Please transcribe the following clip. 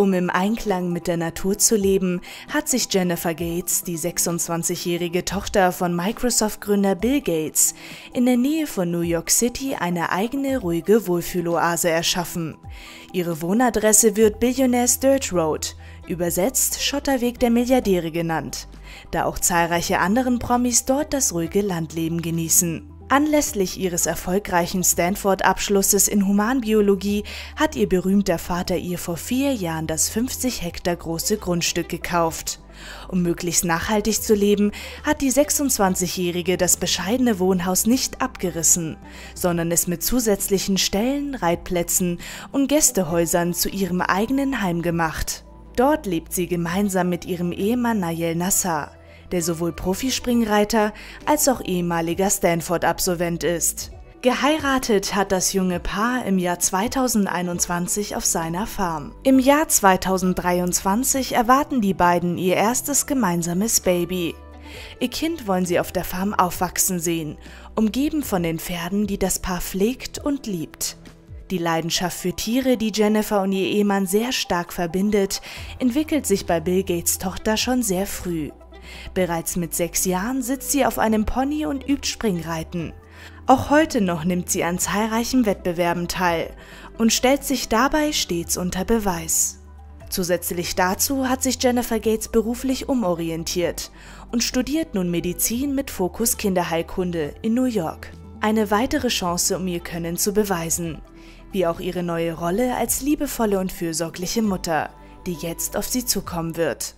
Um im Einklang mit der Natur zu leben, hat sich Jennifer Gates, die 26-jährige Tochter von Microsoft-Gründer Bill Gates, in der Nähe von New York City eine eigene ruhige Wohlfühloase erschaffen. Ihre Wohnadresse wird Billionaires Dirt Road, übersetzt Schotterweg der Milliardäre genannt, da auch zahlreiche anderen Promis dort das ruhige Landleben genießen. Anlässlich ihres erfolgreichen Stanford-Abschlusses in Humanbiologie hat ihr berühmter Vater ihr vor vier Jahren das 50 Hektar große Grundstück gekauft. Um möglichst nachhaltig zu leben, hat die 26-Jährige das bescheidene Wohnhaus nicht abgerissen, sondern es mit zusätzlichen Ställen, Reitplätzen und Gästehäusern zu ihrem eigenen Heim gemacht. Dort lebt sie gemeinsam mit ihrem Ehemann Nayel Nassar der sowohl Profispringreiter als auch ehemaliger Stanford-Absolvent ist. Geheiratet hat das junge Paar im Jahr 2021 auf seiner Farm. Im Jahr 2023 erwarten die beiden ihr erstes gemeinsames Baby. Ihr Kind wollen sie auf der Farm aufwachsen sehen, umgeben von den Pferden, die das Paar pflegt und liebt. Die Leidenschaft für Tiere, die Jennifer und ihr Ehemann sehr stark verbindet, entwickelt sich bei Bill Gates Tochter schon sehr früh. Bereits mit sechs Jahren sitzt sie auf einem Pony und übt Springreiten. Auch heute noch nimmt sie an zahlreichen Wettbewerben teil und stellt sich dabei stets unter Beweis. Zusätzlich dazu hat sich Jennifer Gates beruflich umorientiert und studiert nun Medizin mit Fokus Kinderheilkunde in New York. Eine weitere Chance, um ihr Können zu beweisen, wie auch ihre neue Rolle als liebevolle und fürsorgliche Mutter, die jetzt auf sie zukommen wird.